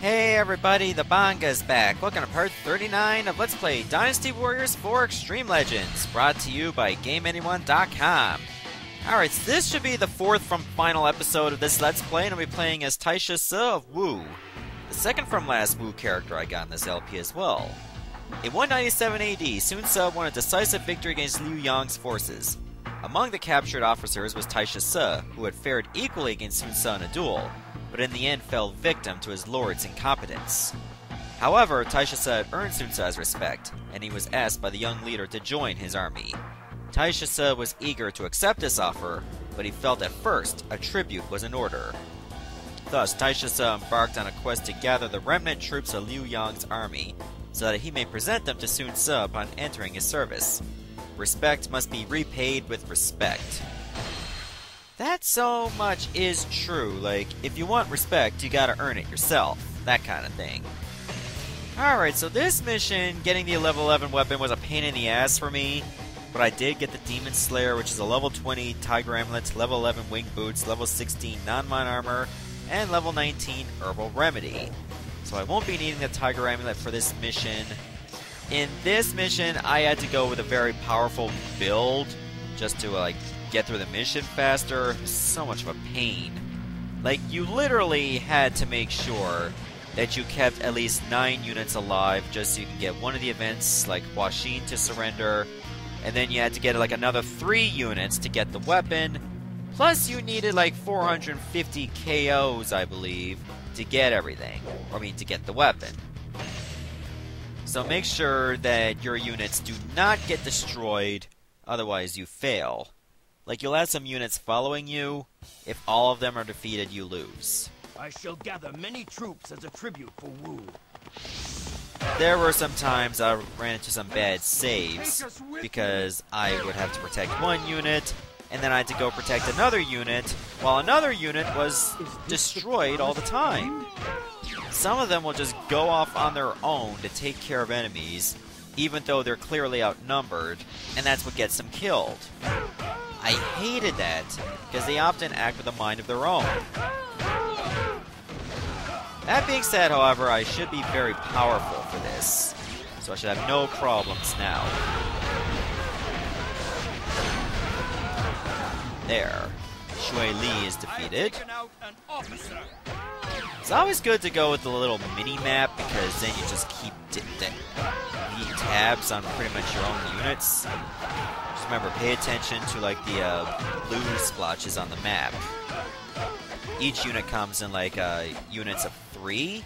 Hey everybody, the Bangaa's back. Welcome to part 39 of Let's Play Dynasty Warriors 4 Extreme Legends, brought to you by GameAnyone.com. Alright, so this should be the fourth from final episode of this Let's Play, and I'll be playing as Taishi Ci of Wu, the second from last Wu character I got in this LP as well. In 197 AD, Sun Ce won a decisive victory against Liu Yang's forces. Among the captured officers was Taishi Ci, who had fared equally against Sun Ce in a duel, but in the end fell victim to his lord's incompetence. However, Taishi Ci had earned Sun Ce's respect, and he was asked by the young leader to join his army. Taishi Ci was eager to accept this offer, but he felt at first a tribute was in order. Thus, Taishi Ci embarked on a quest to gather the remnant troops of Liu Yang's army, so that he may present them to Sun Ce upon entering his service. Respect must be repaid with respect. That so much is true. Like, if you want respect, you gotta earn it yourself. That kind of thing. Alright, so this mission, getting the level 11 weapon was a pain in the ass for me. But I did get the Demon Slayer, which is a level 20 Tiger Amulet, level 11 Wing Boots, level 16 Nanman Armor, and level 19 Herbal Remedy. So I won't be needing the Tiger Amulet for this mission. In this mission, I had to go with a very powerful build just to like get through the mission faster. So much of a pain. Like you literally had to make sure that you kept at least nine units alive just so you can get one of the events like Huaxin to surrender, and then you had to get like another three units to get the weapon. Plus, you needed like 450 KOs, I believe, to get everything. I mean, to get the weapon. So make sure that your units do not get destroyed, otherwise you fail. Like you'll have some units following you, if all of them are defeated you lose. I shall gather many troops as a tribute for Wu. There were some times I ran into some bad saves, because I would have to protect one unit, and then I had to go protect another unit, while another unit was destroyed all the time. Some of them will just go off on their own to take care of enemies, even though they're clearly outnumbered, and that's what gets them killed. I hated that, because they often act with a mind of their own. That being said, however, I should be very powerful for this, so I should have no problems now. There. Xue Li is defeated. It's always good to go with the little mini map because then you just keep tabs on pretty much your own units. Just remember, pay attention to like the uh, blue splotches on the map. Each unit comes in like uh, units of three,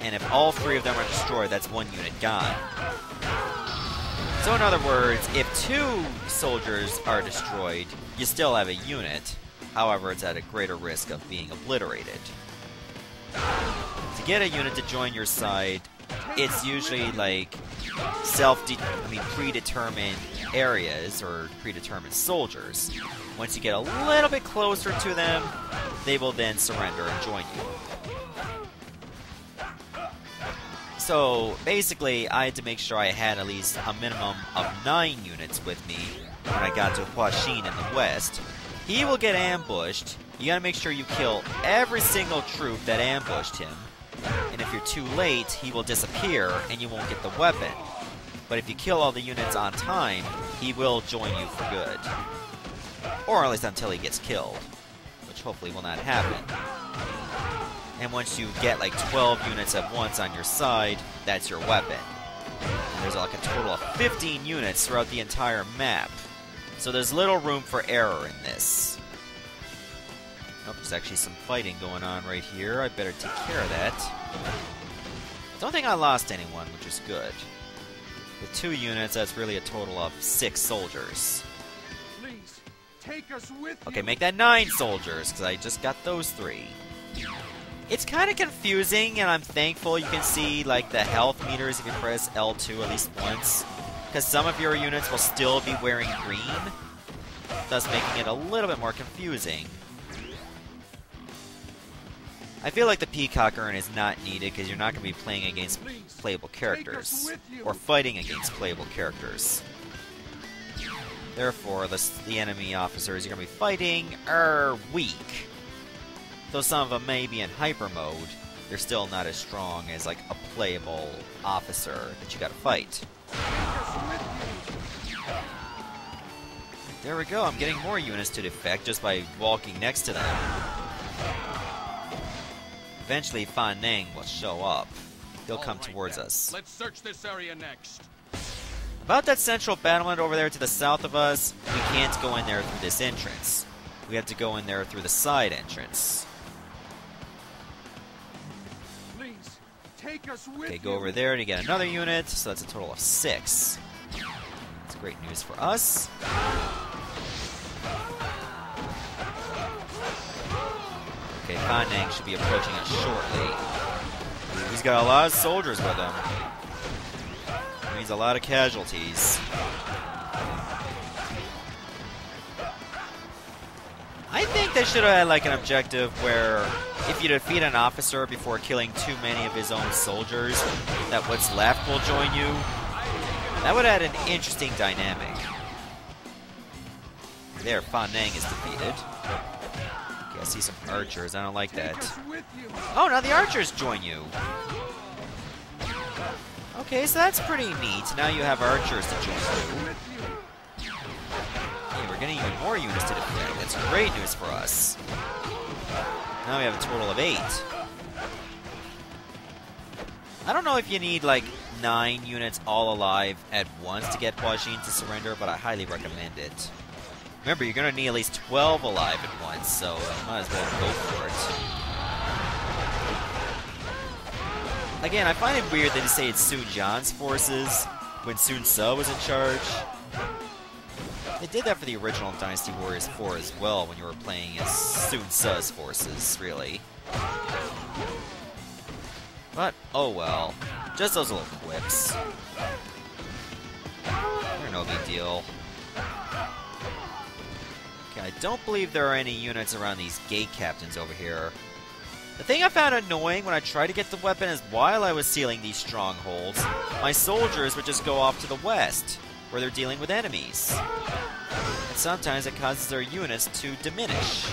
and if all three of them are destroyed, that's one unit gone. So in other words, if two soldiers are destroyed, you still have a unit. However, it's at a greater risk of being obliterated. To get a unit to join your side, it's usually like self I mean predetermined areas or predetermined soldiers. Once you get a little bit closer to them, they will then surrender and join you. So basically, I had to make sure I had at least a minimum of nine units with me when I got to Huaxin in the west. He will get ambushed. You gotta make sure you kill every single troop that ambushed him. And if you're too late, he will disappear and you won't get the weapon. But if you kill all the units on time, he will join you for good. Or at least until he gets killed, which hopefully will not happen. And once you get like 12 units at once on your side, that's your weapon. And there's like a total of 15 units throughout the entire map. So there's little room for error in this. Oh, there's actually some fighting going on right here. I better take care of that. Don't think I lost anyone, which is good. With two units, that's really a total of six soldiers. Please, take us with Okay, make that nine soldiers, because I just got those three. It's kind of confusing, and I'm thankful you can see like the health meters if you press L2 at least once, because some of your units will still be wearing green, thus making it a little bit more confusing. I feel like the Peacock Urn is not needed because you're not going to be playing against playable characters or fighting against playable characters. Therefore, the, the enemy officers you're going to be fighting are weak. Though some of them may be in hyper mode, they're still not as strong as like a playable officer that you fight. Us with you. There we go, I'm getting more units to defect just by walking next to them. Eventually, Fan Ning will show up. He'll All come right, towards then. us. Let's search this area next. About that central battlement over there to the south of us, we can't go in there through this entrance. We have to go in there through the side entrance. Please, take us with Okay, go over there to get another unit, so that's a total of six. That's great news for us. Okay, Fan should be approaching us shortly. He's got a lot of soldiers with him. That means a lot of casualties. I think they should have had like an objective where if you defeat an officer before killing too many of his own soldiers, that what's left will join you. That would add an interesting dynamic. There, Fan Ning is defeated. Okay, I see some archers. I don't like that. us with you. Oh, now the archers join you. Okay, so that's pretty neat. Now you have archers to join you. You. Hey, we're getting even more units to defend. That's great news for us. Now we have a total of eight. I don't know if you need like nine units all alive at once to get Huaxin to surrender, but I highly recommend it. Remember, you're gonna need at least 12 alive at once, so you might as well go for it. Again, I find it weird that they say it's Sun Jian's forces when Sun Ce was in charge. They did that for the original Dynasty Warriors 4 as well when you were playing as Sun Ce's forces, really. But, oh well. Just those little quips. They're no big deal. I don't believe there are any units around these gate captains over here. The thing I found annoying when I tried to get the weapon is while I was sealing these strongholds, my soldiers would just go off to the west, where they're dealing with enemies. And sometimes it causes their units to diminish.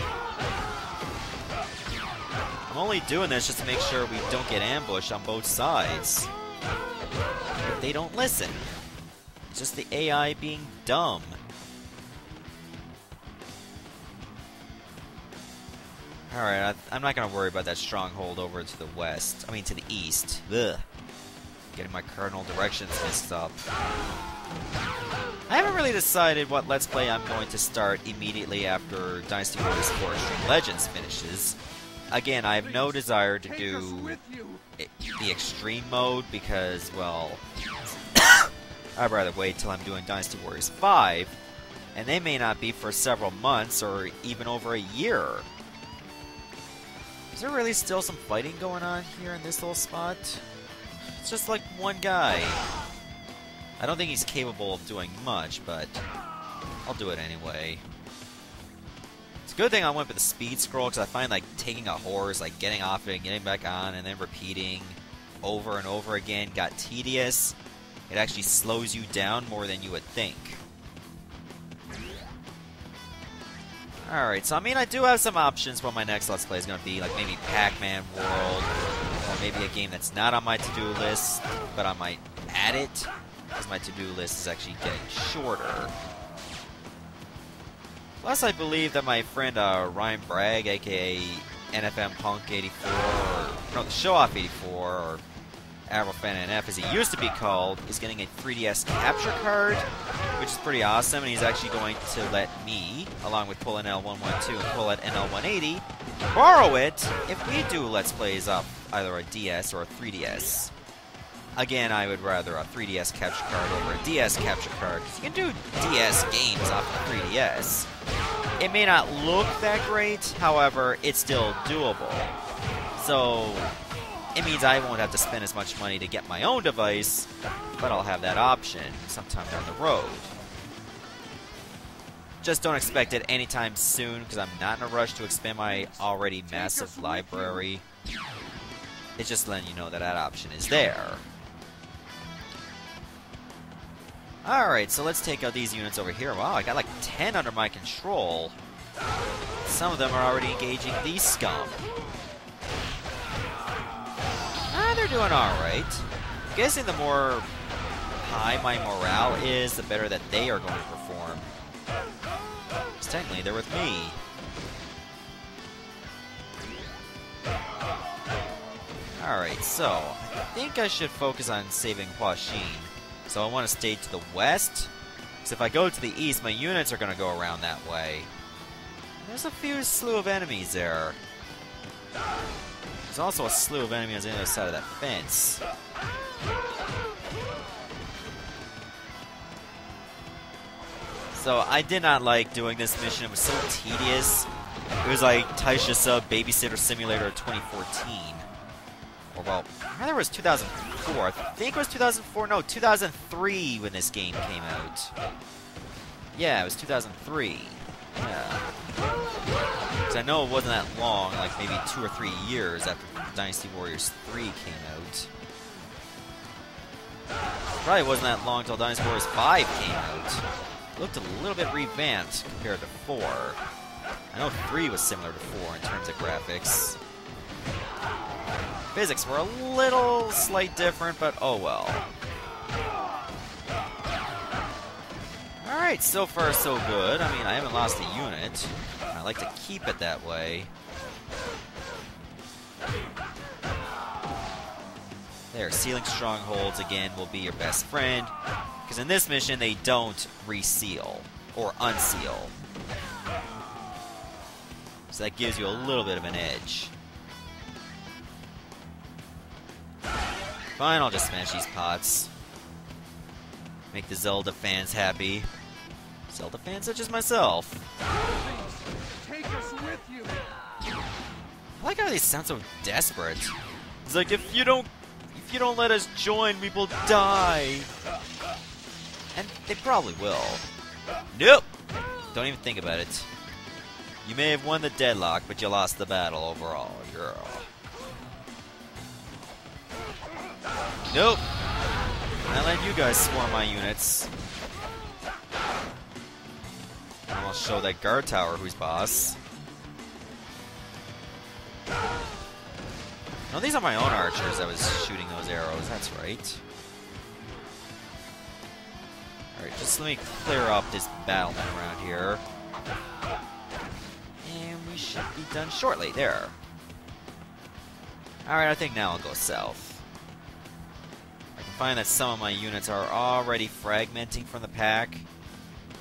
I'm only doing this just to make sure we don't get ambushed on both sides. But they don't listen. It's just the AI being dumb. Alright, I'm not gonna worry about that stronghold over to the west. I mean, to the east. Ugh. Getting my cardinal directions mixed up. I haven't really decided what Let's Play I'm going to start immediately after Dynasty Warriors 4 Extreme Legends finishes. Again, I have no desire to do with you. i- the extreme mode because, well, I'd rather wait till I'm doing Dynasty Warriors 5, and they may not be for several months or even over a year. Is there really still some fighting going on here in this little spot? It's just like one guy. I don't think he's capable of doing much, but I'll do it anyway. It's a good thing I went with the speed scroll because I find like taking a horse, like getting off it and getting back on, and then repeating over and over again got tedious. It actually slows you down more than you would think. Alright, so I mean, I do have some options what my next Let's Play is going to be, like maybe Pac-Man World, or maybe a game that's not on my to-do list, but I might add it, because my to-do list is actually getting shorter. Plus, I believe that my friend uh, Ryan Bragg, aka NFM Punk 84, or no, the Show Off 84, or Aerofan NF as he used to be called, is getting a 3DS capture card, which is pretty awesome, and he's actually going to let me, along with Pull NL112 and Pull at NL180, borrow it if we do Let's Plays up either a DS or a 3DS. Again, I would rather a 3DS capture card over a DS capture card, because you can do DS games off the 3DS. It may not look that great, however, it's still doable. So, it means I won't have to spend as much money to get my own device, but I'll have that option sometime down the road. Just don't expect it anytime soon, because I'm not in a rush to expand my already massive library. It's just letting you know that that option is there. Alright, so let's take out these units over here. Wow, I got like 10 under my control. Some of them are already engaging these scum. Doing alright. I'm Guessing the more high my morale is, the better that they are going to perform. Because technically, they're with me. Alright, so, I think I should focus on saving Huaxin. So I want to stay to the west. Because if I go to the east, my units are going to go around that way. There's a few slew of enemies there. There's also a slew of enemies on the other side of that fence. So I did not like doing this mission. It was so tedious. It was like Taisha Sub Babysitter Simulator 2014. Or well, I think it was 2004. I think it was 2004. No, 2003 when this game came out. Yeah, it was 2003. Yeah. Because I know it wasn't that long, like maybe two or three years after Dynasty Warriors 3 came out. Probably wasn't that long until Dynasty Warriors 5 came out. Looked a little bit revamped compared to 4. I know 3 was similar to 4 in terms of graphics. Physics were a little slight different, but oh well. Alright, so far so good. I mean, I haven't lost a unit. I like to keep it that way. There, sealing strongholds again will be your best friend. Because in this mission, they don't reseal or unseal. So that gives you a little bit of an edge. Fine, I'll just smash these pots. Make the Zelda fans happy. Zelda fans such as myself. Like how they sound so desperate. It's like if you don't if you don't let us join, we will die. And they probably will. Nope. Don't even think about it. You may have won the deadlock, but you lost the battle overall, girl. Nope. I let you guys swarm my units. And I'll show that guard tower who's boss. No, these are my own archers that was shooting those arrows, that's right. Alright, just let me clear up this battlement around here. And we should be done shortly. There. Alright, I think now I'll go south. I can find that some of my units are already fragmenting from the pack.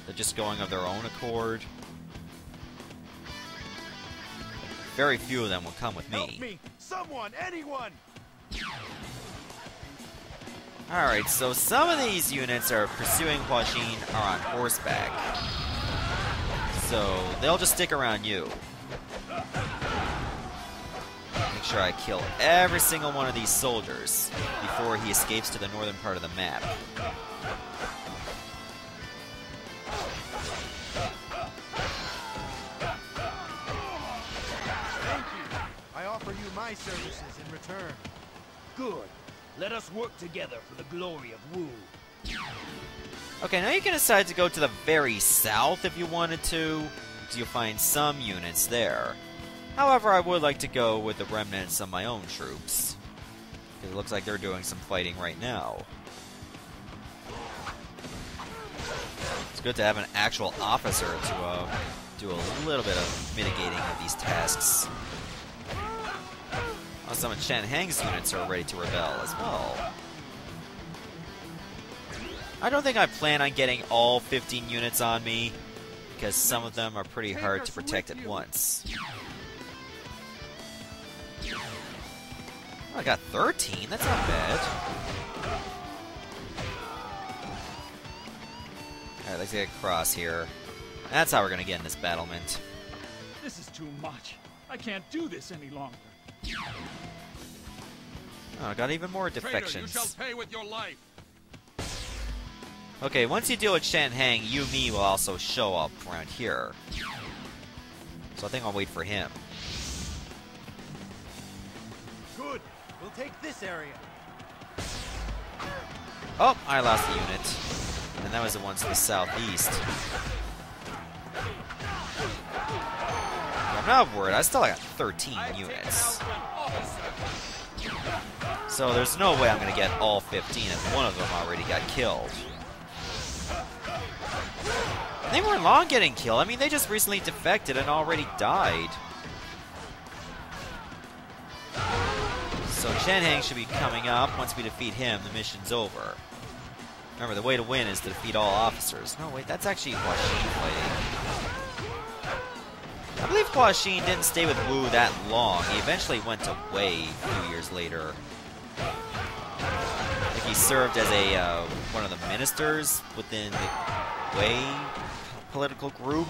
They're just going of their own accord. Very few of them will come with Help me, someone, anyone. Alright, so some of these units are pursuing Huaxin are on horseback. So they'll just stick around you. Make sure I kill every single one of these soldiers before he escapes to the northern part of the map. My services in return. Good. Let us work together for the glory of Wu. Okay, now you can decide to go to the very south if you wanted to. You'll find some units there. However, I would like to go with the remnants of my own troops. It looks like they're doing some fighting right now. It's good to have an actual officer to uh, do a little bit of mitigating of these tasks. Oh, some of Chen Heng's units are ready to rebel as well. I don't think I plan on getting all 15 units on me, because some of them are pretty Take hard to protect at once. Oh, I got 13, that's not bad. Alright, let's get across here. That's how we're gonna get in this battlement. This is too much. I can't do this any longer. Oh, I got even more Traitor, you defections. shall pay with your life. Okay, once you deal with Shan Hang, Yu Mi will also show up around here. So I think I'll wait for him. Good. We'll take this area. Oh, I lost the unit. And that was the ones to the southeast. I'm not worried, I still got 13 units. So there's no way I'm going to get all 15 if one of them already got killed. They weren't long getting killed. I mean, they just recently defected and already died. So Chen Heng should be coming up. Once we defeat him, the mission's over. Remember, the way to win is to defeat all officers. No, wait, that's actually Xin fighting. I believe Hua Xin didn't stay with Wu that long. He eventually went to Wei a few years later. I think he served as a uh, one of the ministers within the Wei political group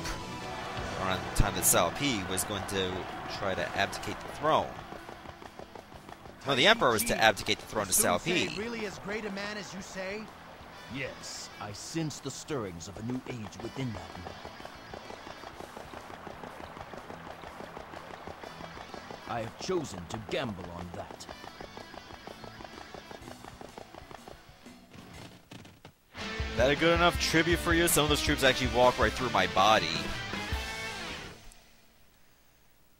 around the time that Cao Pi was going to try to abdicate the throne. No, the emperor was to abdicate the throne to Cao Pi. really as great a man as you say? Yes, I sense the stirrings of a new age within that man. I have chosen to gamble on that. That a good enough tribute for you? Some of those troops actually walk right through my body.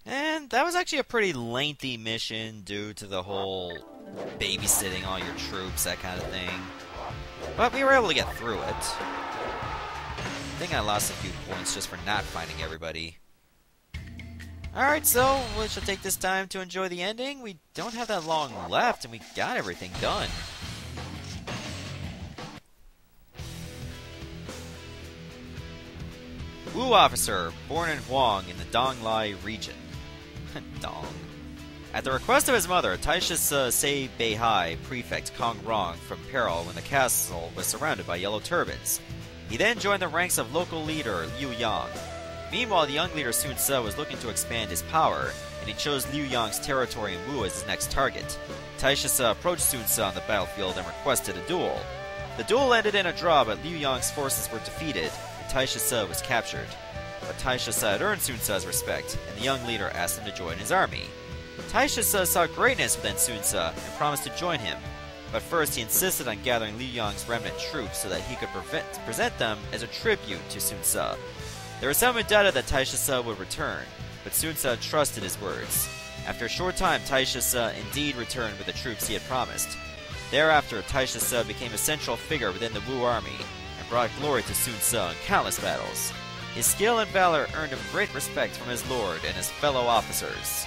And that was actually a pretty lengthy mission due to the whole babysitting all your troops, that kind of thing. But we were able to get through it. I think I lost a few points just for not finding everybody. Alright, so we shall take this time to enjoy the ending. We don't have that long left, and we got everything done. Wu officer, born in Huang in the Donglai region. Dong. At the request of his mother, Taishi Ci saved Beihai prefect Kong Rong from peril when the castle was surrounded by yellow turbans. He then joined the ranks of local leader Liu Yang. Meanwhile, the young leader Sun Ce was looking to expand his power, and he chose Liu Yang's territory in Wu as his next target. Taishi Ci approached Sun Ce on the battlefield and requested a duel. The duel ended in a draw, but Liu Yang's forces were defeated, and Taishi Ci was captured. But Taishi Ci had earned Sun Ce's respect, and the young leader asked him to join his army. Taishi Ci saw greatness within Sun Ce and promised to join him, but first he insisted on gathering Liu Yang's remnant troops so that he could prevent, present them as a tribute to Sun Ce. There was some doubted that Taishi Ci would return, but Sun Ce trusted his words. After a short time, Taishi Ci indeed returned with the troops he had promised. Thereafter, Taishi Ci became a central figure within the Wu army and brought glory to Sun Ce in countless battles. His skill and valor earned him great respect from his lord and his fellow officers.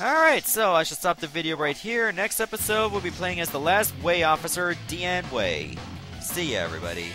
Alright, so I shall stop the video right here. Next episode, we'll be playing as the last Wei officer, Dian Wei. See ya, everybody.